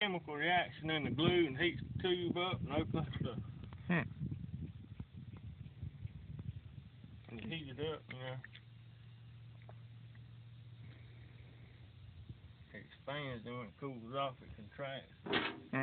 chemical reaction in the glue and heats the tube up and opens up stuff. Hmm. And you heat it up, you know. It expands and when it cools off it contracts. Mhm.